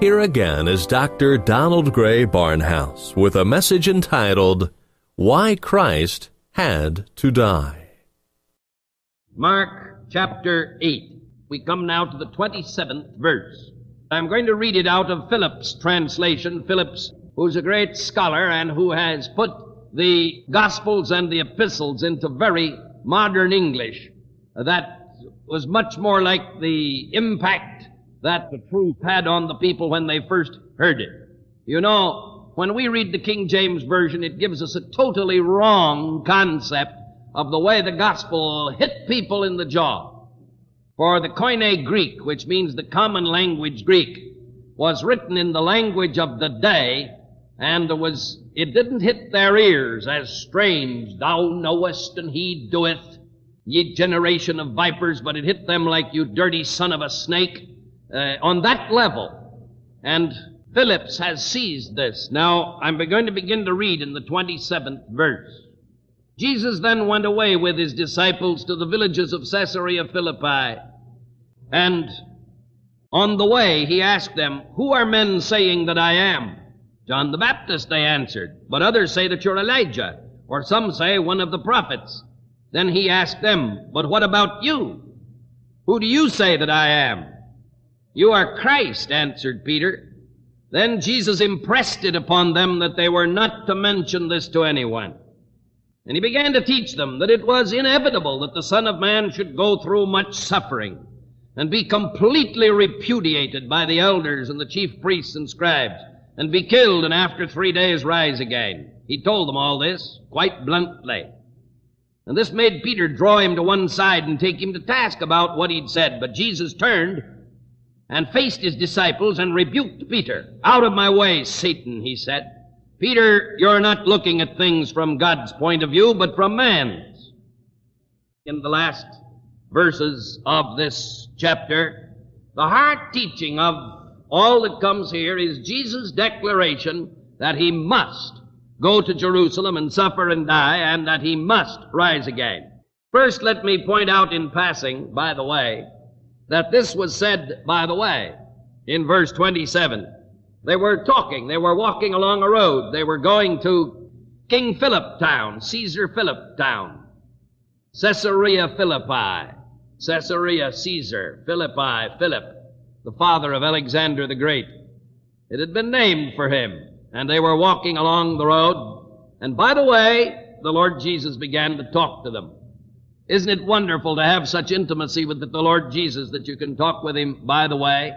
Here again is Dr. Donald Grey Barnhouse with a message entitled, Why Christ Had to Die. Mark chapter 8. We come now to the 27th verse. I'm going to read it out of Phillips' translation. Phillips, who's a great scholar and who has put the Gospels and the Epistles into very modern English that was much more like the impact that the truth had on the people when they first heard it. You know, when we read the King James Version, it gives us a totally wrong concept of the way the gospel hit people in the jaw. For the Koine Greek, which means the common language Greek, was written in the language of the day, and it was, it didn't hit their ears as strange, thou knowest and he doeth, ye generation of vipers, but it hit them like you dirty son of a snake, uh, on that level. And Phillips has seized this. Now, I'm going to begin to read in the 27th verse. Jesus then went away with his disciples to the villages of Caesarea Philippi. And on the way, he asked them, Who are men saying that I am? John the Baptist, they answered. But others say that you're Elijah, or some say one of the prophets. Then he asked them, But what about you? Who do you say that I am? You are Christ, answered Peter. Then Jesus impressed it upon them that they were not to mention this to anyone. And he began to teach them that it was inevitable that the Son of Man should go through much suffering and be completely repudiated by the elders and the chief priests and scribes and be killed and after three days rise again. He told them all this quite bluntly. And this made Peter draw him to one side and take him to task about what he'd said. But Jesus turned and faced his disciples and rebuked Peter. Out of my way, Satan, he said. Peter, you're not looking at things from God's point of view, but from man's. In the last verses of this chapter, the heart teaching of all that comes here is Jesus' declaration that he must go to Jerusalem and suffer and die, and that he must rise again. First, let me point out in passing, by the way, that this was said by the way in verse 27. They were talking. They were walking along a road. They were going to King Philip town, Caesar Philip town, Caesarea Philippi, Caesarea Caesar, Philippi Philip, the father of Alexander the Great. It had been named for him, and they were walking along the road. And by the way, the Lord Jesus began to talk to them. Isn't it wonderful to have such intimacy with the Lord Jesus that you can talk with him by the way?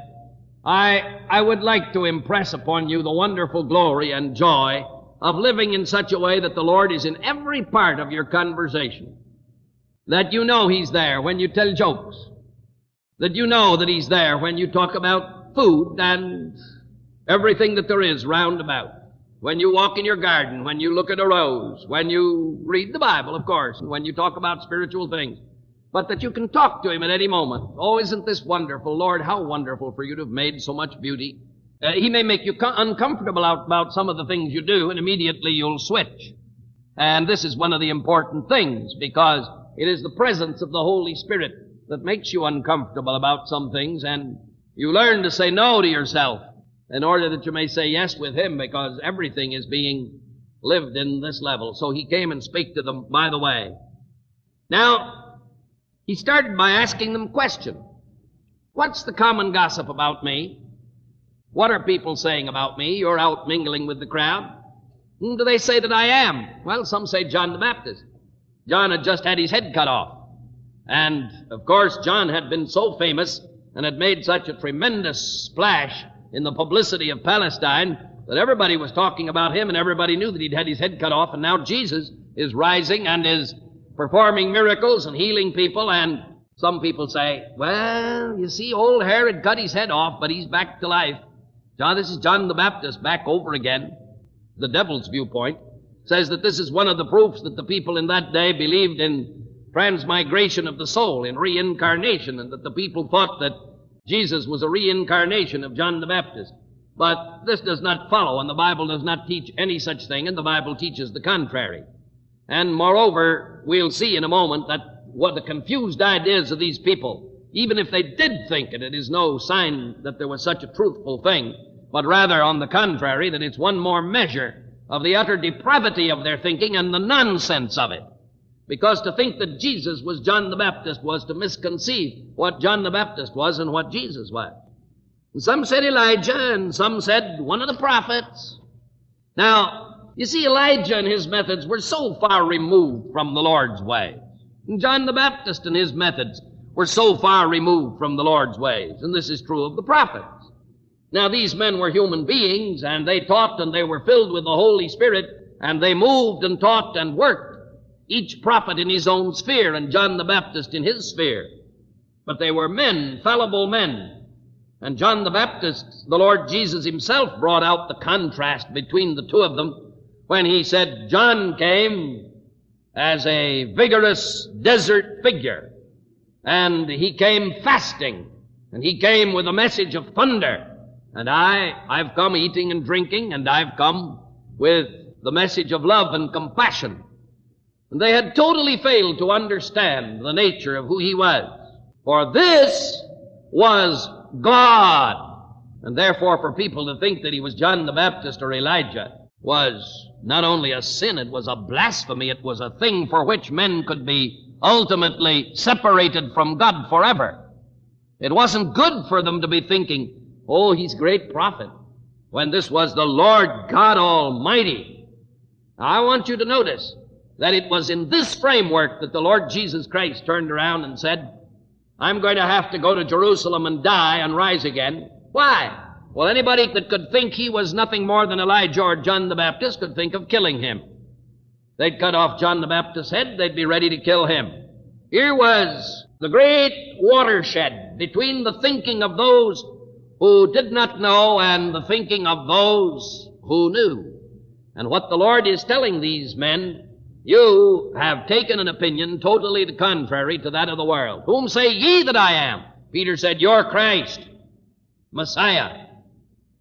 I, I would like to impress upon you the wonderful glory and joy of living in such a way that the Lord is in every part of your conversation. That you know He's there when you tell jokes. That you know that He's there when you talk about food and everything that there is round about. When you walk in your garden, when you look at a rose, when you read the Bible, of course, and when you talk about spiritual things but that you can talk to him at any moment. Oh, isn't this wonderful? Lord, how wonderful for you to have made so much beauty. Uh, he may make you co- uncomfortable about some of the things you do, and immediately you'll switch. And this is one of the important things, because it is the presence of the Holy Spirit that makes you uncomfortable about some things, and you learn to say no to yourself in order that you may say yes with Him, because everything is being lived in this level. So He came and spake to them by the way. Now, he started by asking them question. What's the common gossip about me? What are people saying about me? You're out mingling with the crowd. Whom do they say that I am? Well, some say John the Baptist. John had just had his head cut off. And, of course, John had been so famous and had made such a tremendous splash in the publicity of Palestine that everybody was talking about him and everybody knew that he'd had his head cut off and now Jesus is rising and is performing miracles and healing people, and some people say, well, you see, old Herod cut his head off, but he's back to life. John, this is John the Baptist back over again. The devil's viewpoint says that this is one of the proofs that the people in that day believed in transmigration of the soul, in reincarnation, and that the people thought that Jesus was a reincarnation of John the Baptist. But this does not follow, and the Bible does not teach any such thing, and the Bible teaches the contrary. And moreover, we'll see in a moment that what the confused ideas of these people, even if they did think it, it is no sign that there was such a truthful thing. but rather, on the contrary, that it's one more measure of the utter depravity of their thinking and the nonsense of it. Because to think that Jesus was John the Baptist was to misconceive what John the Baptist was and what Jesus was. And some said Elijah, and some said one of the prophets. Now, you see, Elijah and his methods were so far removed from the Lord's ways. And John the Baptist and his methods were so far removed from the Lord's ways. And this is true of the prophets. Now, these men were human beings, and they taught and they were filled with the Holy Spirit, and they moved and taught and worked, each prophet in his own sphere, and John the Baptist in his sphere. But they were men, fallible men. And John the Baptist, the Lord Jesus himself brought out the contrast between the two of them when he said, John came as a vigorous desert figure, and he came fasting, and he came with a message of thunder. And I, I've come eating and drinking, and I've come with the message of love and compassion. And they had totally failed to understand the nature of who he was. For this was God. And therefore, for people to think that he was John the Baptist or Elijah was not only a sin, it was a blasphemy, it was a thing for which men could be ultimately separated from God forever. It wasn't good for them to be thinking, Oh, he's great prophet. When this was the Lord God Almighty. Now, I want you to notice that it was in this framework that the Lord Jesus Christ turned around and said, I'm going to have to go to Jerusalem and die and rise again. Why? Well, anybody that could think he was nothing more than Elijah or John the Baptist could think of killing him. They'd cut off John the Baptist's head, they'd be ready to kill him. Here was the great watershed between the thinking of those who did not know and the thinking of those who knew. And what the Lord is telling these men, you have taken an opinion totally the contrary to that of the world. Whom say ye that I am? Peter said, You're Christ, Messiah.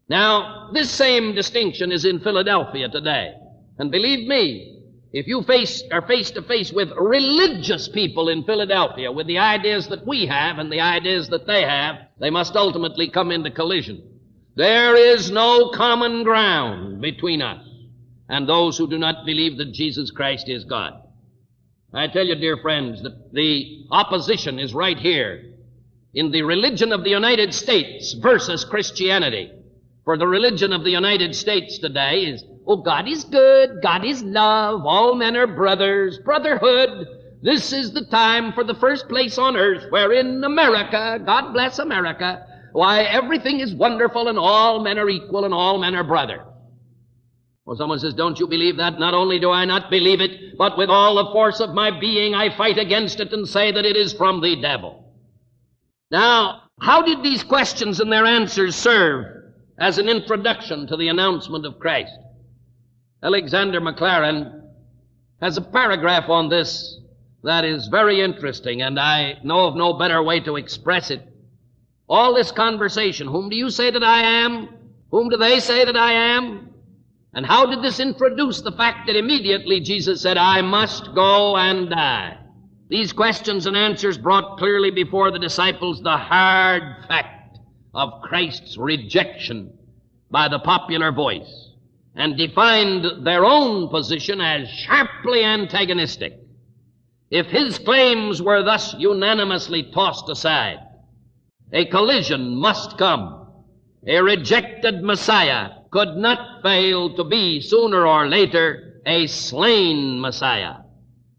Now, this same distinction is in Philadelphia today. And believe me, if you face, are face to face with religious people in Philadelphia with the ideas that we have and the ideas that they have, they must ultimately come into collision. There is no common ground between us and those who do not believe that Jesus Christ is God. I tell you, dear friends, that the opposition is right here in the religion of the United States versus Christianity. For the religion of the United States today is Oh, God is good. God is love. All men are brothers. Brotherhood. This is the time for the first place on earth where in America, God bless America, why everything is wonderful and all men are equal and all men are brothers. Someone says, don't you believe that? Not only do I not believe it, but with all the force of my being, I fight against it and say that it is from the devil. Now, how did these questions and their answers serve as an introduction to the announcement of Christ? Alexander Maclaren has a paragraph on this that is very interesting, and I know of no better way to express it. All this conversation, whom do you say that I am? Whom do they say that I am? And how did this introduce the fact that immediately Jesus said, I must go and die? These questions and answers brought clearly before the disciples the hard fact of Christ's rejection by the popular voice and defined their own position as sharply antagonistic. If his claims were thus unanimously tossed aside, a collision must come. A rejected Messiah could not fail to be sooner or later a slain Messiah.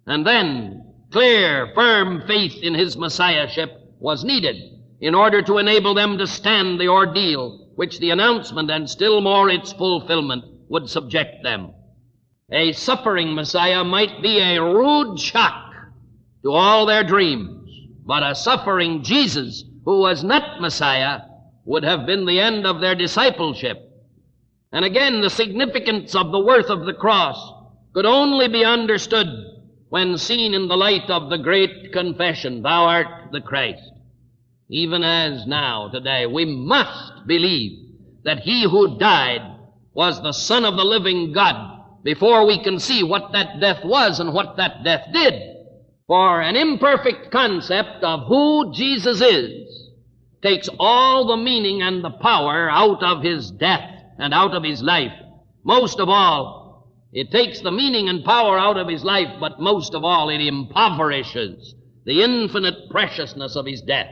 And then clear, firm faith in his Messiahship was needed in order to enable them to stand the ordeal which the announcement and still more its fulfillment would subject them. A suffering Messiah might be a rude shock to all their dreams, but a suffering Jesus who was not Messiah would have been the end of their discipleship. And again, the significance of the worth of the cross could only be understood when seen in the light of the great confession, Thou art the Christ. Even as now, today, we must believe that He who died was the Son of the living God before we can see what that death was and what that death did. For an imperfect concept of who Jesus is takes all the meaning and the power out of his death and out of his life. Most of all, it takes the meaning and power out of his life, but most of all, it impoverishes the infinite preciousness of his death.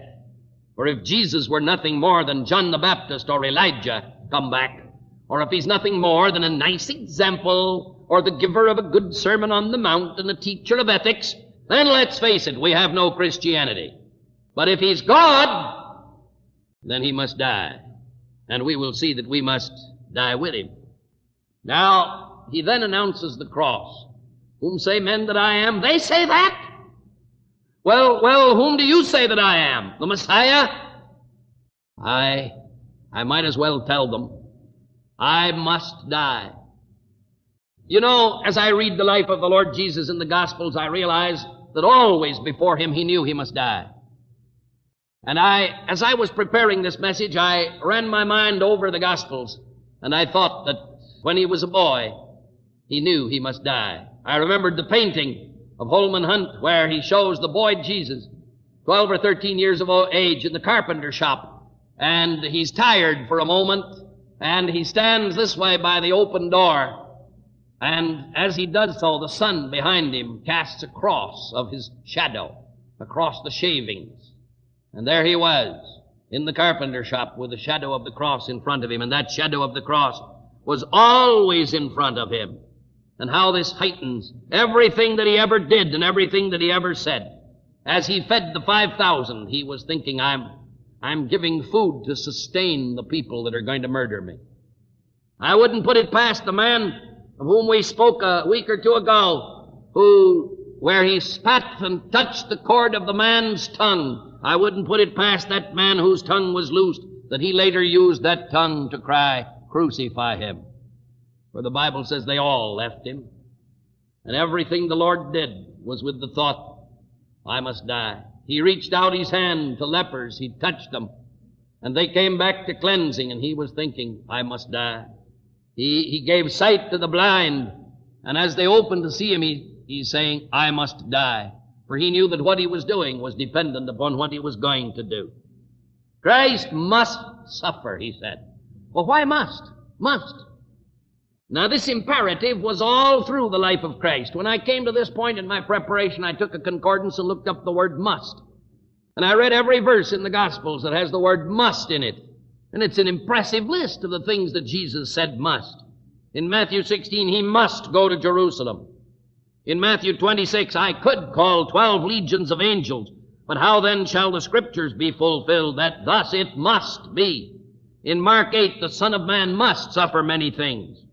For if Jesus were nothing more than John the Baptist or Elijah come back, or if he's nothing more than a nice example or the giver of a good sermon on the mount and a teacher of ethics, then let's face it, we have no Christianity. But if he's God, then he must die. And we will see that we must die with him. Now, he then announces the cross. Whom say men that I am? They say that. Well, well, whom do you say that I am? The Messiah? I, I might as well tell them. I must die. You know, as I read the life of the Lord Jesus in the Gospels, I realize that always before him he knew he must die. And I, as I was preparing this message, I ran my mind over the Gospels, and I thought that when he was a boy, he knew he must die. I remembered the painting of Holman Hunt where he shows the boy Jesus, 12 or 13 years of age, in the carpenter shop, and he's tired for a moment, and he stands this way by the open door, and as he does so, the sun behind him casts a cross of his shadow across the shavings. And there he was in the carpenter shop with the shadow of the cross in front of him. And that shadow of the cross was always in front of him. And how this heightens everything that he ever did and everything that he ever said. As he fed the 5,000, he was thinking, I'm, I'm giving food to sustain the people that are going to murder me. I wouldn't put it past the man of whom we spoke a week or two ago, who, where he spat and touched the cord of the man's tongue, I wouldn't put it past that man whose tongue was loosed, that he later used that tongue to cry, crucify him. For the Bible says they all left him. And everything the Lord did was with the thought, I must die. He reached out his hand to lepers. He touched them. And they came back to cleansing, and he was thinking, I must die. He, he gave sight to the blind, and as they opened to see him, he, he's saying, I must die. For he knew that what he was doing was dependent upon what he was going to do. Christ must suffer, he said. Well, why must? Must. Now, this imperative was all through the life of Christ. When I came to this point in my preparation, I took a concordance and looked up the word must. And I read every verse in the Gospels that has the word must in it. And it's an impressive list of the things that Jesus said must. In Matthew 16, he must go to Jerusalem. In Matthew 26, I could call 12 legions of angels, but how then shall the scriptures be fulfilled that thus it must be? In Mark 8, the Son of Man must suffer many things.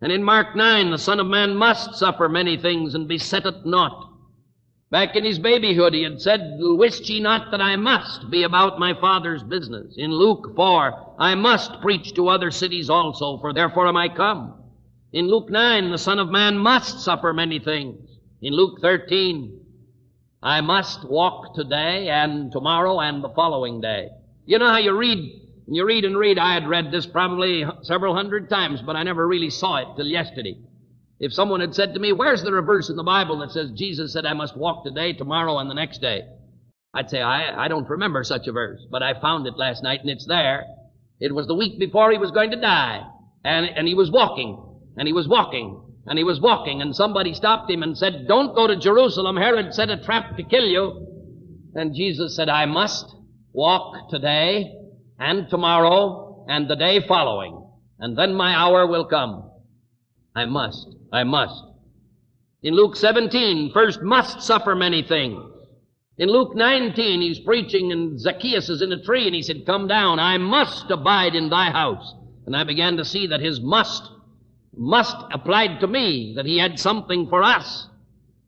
And in Mark 9, the Son of Man must suffer many things and be set at naught. Back in his babyhood, he had said, Wist ye not that I must be about my Father's business? In Luke 4, I must preach to other cities also, for therefore am I come. In Luke 9, the Son of Man must suffer many things. In Luke 13, I must walk today and tomorrow and the following day. You know how you read, you read and read. I had read this probably several hundred times, but I never really saw it till yesterday. If someone had said to me, where's the reverse in the Bible that says Jesus said I must walk today, tomorrow, and the next day? I'd say, I, I don't remember such a verse, but I found it last night and it's there. It was the week before he was going to die. And, and he was walking, and he was walking, and he was walking, and somebody stopped him and said, don't go to Jerusalem. Herod set a trap to kill you. And Jesus said, I must walk today and tomorrow and the day following, and then my hour will come. I must. I must. In Luke 17, first must suffer many things. In Luke 19, he's preaching and Zacchaeus is in a tree and he said, come down. I must abide in thy house. And I began to see that his must, must applied to me, that he had something for us.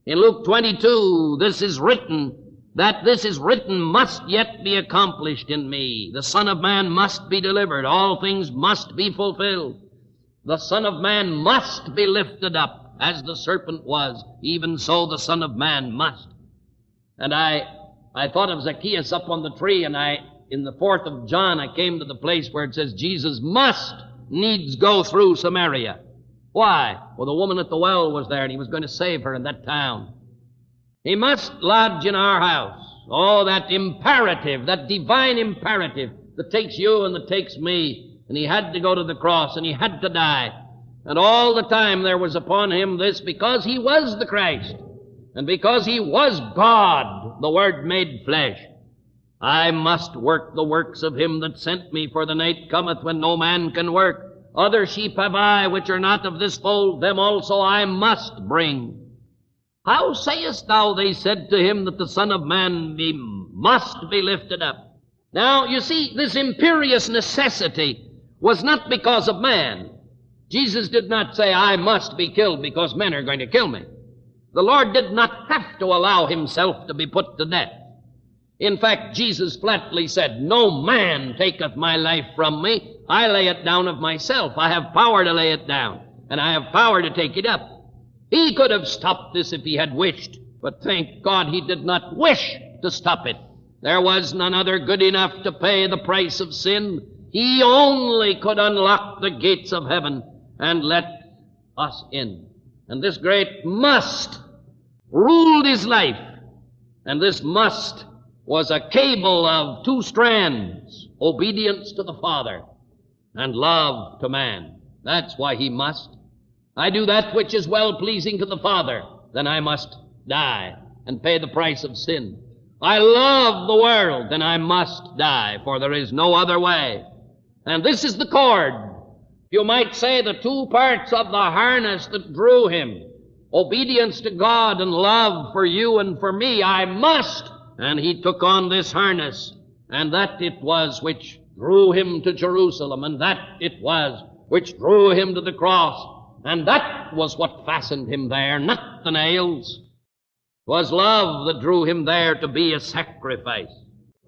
In Luke 22, this is written, that this is written must yet be accomplished in me. The Son of Man must be delivered. All things must be fulfilled. The Son of Man must be lifted up as the serpent was, even so the Son of Man must. And I, I thought of Zacchaeus up on the tree and I, in the fourth of John, I came to the place where it says Jesus must needs go through Samaria. Why? Well, the woman at the well was there and he was going to save her in that town. He must lodge in our house. Oh, that imperative, that divine imperative that takes you and that takes me. And he had to go to the cross and he had to die. And all the time there was upon him this because he was the Christ. And because he was God, the Word made flesh. I must work the works of him that sent me, for the night cometh when no man can work. Other sheep have I, which are not of this fold, them also I must bring. How sayest thou, they said to him, that the Son of Man be, must be lifted up? Now, you see, this imperious necessity was not because of man. Jesus did not say, I must be killed because men are going to kill me. The Lord did not have to allow himself to be put to death. In fact, Jesus flatly said, No man taketh my life from me. I lay it down of myself. I have power to lay it down, and I have power to take it up. He could have stopped this if he had wished, but thank God he did not wish to stop it. There was none other good enough to pay the price of sin. He only could unlock the gates of heaven and let us in. And this great must ruled his life. And this must was a cable of two strands obedience to the Father and love to man. That's why he must. I do that which is well pleasing to the Father, then I must die and pay the price of sin. I love the world, then I must die, for there is no other way. And this is the cord. You might say the two parts of the harness that drew him. Obedience to God and love for you and for me. I must and he took on this harness, and that it was which drew him to Jerusalem, and that it was which drew him to the cross, and that was what fastened him there, not the nails. It was love that drew him there to be a sacrifice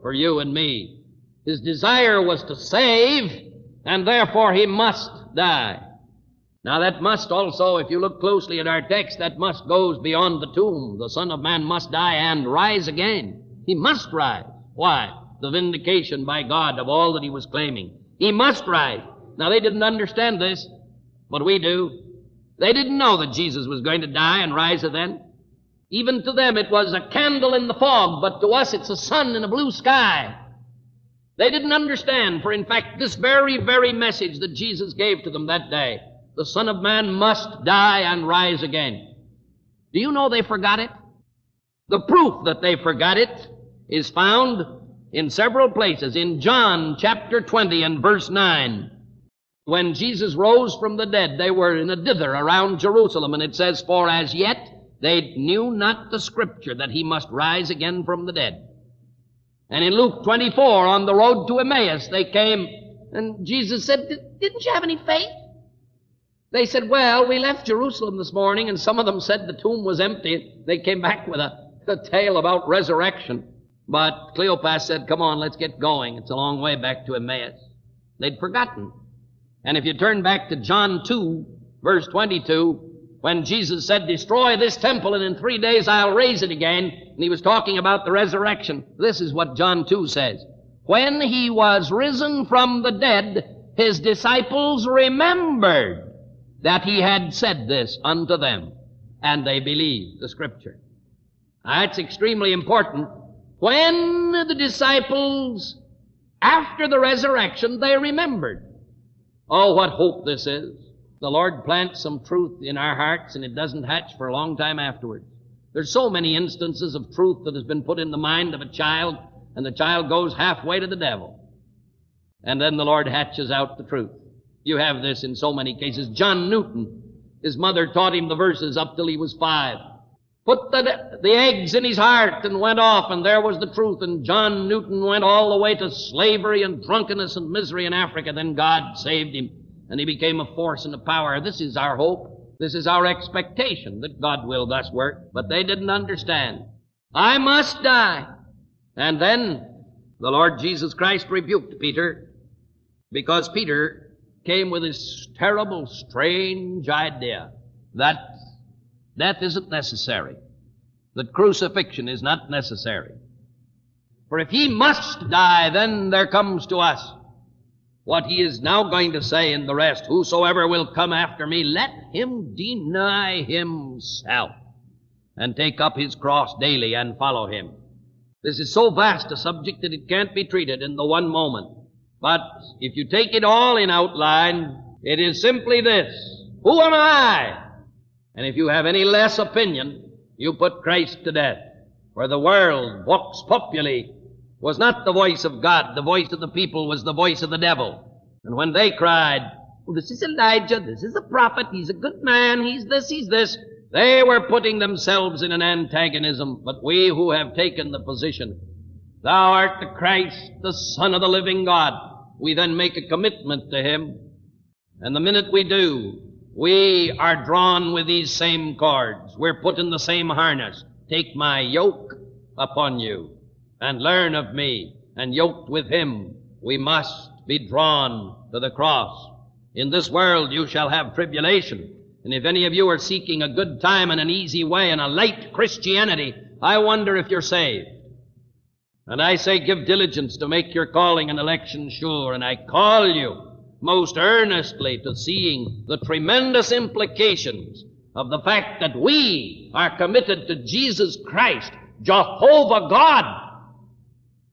for you and me. His desire was to save, and therefore he must die. Now that must also, if you look closely at our text, that must goes beyond the tomb. The Son of Man must die and rise again. He must rise. Why? The vindication by God of all that he was claiming. He must rise. Now they didn't understand this, but we do. They didn't know that Jesus was going to die and rise again. Even to them it was a candle in the fog, but to us it's a sun in a blue sky. They didn't understand, for in fact, this very, very message that Jesus gave to them that day the Son of Man must die and rise again. Do you know they forgot it? The proof that they forgot it is found in several places. In John chapter 20 and verse 9, when Jesus rose from the dead, they were in a dither around Jerusalem, and it says, For as yet they knew not the scripture that he must rise again from the dead. And in Luke 24, on the road to Emmaus, they came, and Jesus said, Didn't you have any faith? They said, Well, we left Jerusalem this morning, and some of them said the tomb was empty. They came back with a, a tale about resurrection. But Cleopas said, Come on, let's get going. It's a long way back to Emmaus. They'd forgotten. And if you turn back to John 2, verse 22, when Jesus said, Destroy this temple, and in three days I'll raise it again, and he was talking about the resurrection, this is what John 2 says. When he was risen from the dead, his disciples remembered that he had said this unto them, and they believed the scripture. That's extremely important. When the disciples, after the resurrection, they remembered. Oh, what hope this is. The Lord plants some truth in our hearts and it doesn't hatch for a long time afterwards. There's so many instances of truth that has been put in the mind of a child and the child goes halfway to the devil. And then the Lord hatches out the truth. You have this in so many cases. John Newton, his mother taught him the verses up till he was five. Put the, the eggs in his heart and went off, and there was the truth. And John Newton went all the way to slavery and drunkenness and misery in Africa. Then God saved him, and he became a force and a power. This is our hope. This is our expectation that God will thus work. But they didn't understand. I must die. And then the Lord Jesus Christ rebuked Peter because Peter came with this terrible, strange idea that death isn't necessary, that crucifixion is not necessary. For if he must die, then there comes to us what he is now going to say in the rest. Whosoever will come after me, let him deny himself and take up his cross daily and follow him. This is so vast a subject that it can't be treated in the one moment. But if you take it all in outline, it is simply this. Who am I? And if you have any less opinion, you put Christ to death. For the world, vox populi, was not the voice of God. The voice of the people was the voice of the devil. And when they cried, oh, this is Elijah, this is a prophet, he's a good man, he's this, he's this, they were putting themselves in an antagonism, but we who have taken the position, Thou art the Christ, the Son of the living God, we then make a commitment to Him. And the minute we do, we are drawn with these same cords. We're put in the same harness. Take my yoke upon you and learn of me, and yoked with Him, we must be drawn to the cross. In this world you shall have tribulation. And if any of you are seeking a good time and an easy way and a light Christianity, I wonder if you're saved. And I say give diligence to make your calling and election sure, and I call you most earnestly to seeing the tremendous implications of the fact that we are committed to Jesus Christ, Jehovah God,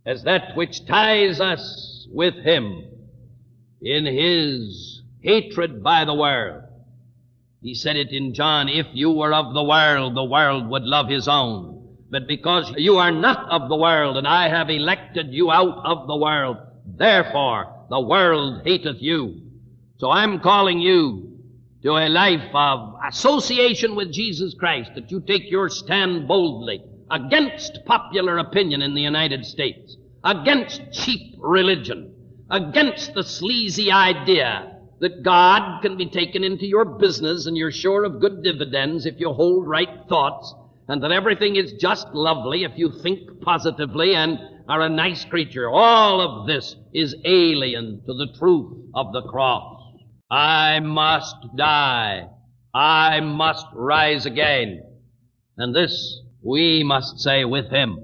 as that which ties us with Him in His hatred by the world he said it in John, if you were of the world, the world would love his own. But because you are not of the world, and I have elected you out of the world, therefore the world hateth you. So I'm calling you to a life of association with Jesus Christ, that you take your stand boldly against popular opinion in the United States, against cheap religion, against the sleazy idea that God can be taken into your business and you're sure of good dividends if you hold right thoughts and that everything is just lovely if you think positively and are a nice creature. All of this is alien to the truth of the cross. I must die. I must rise again. And this we must say with him.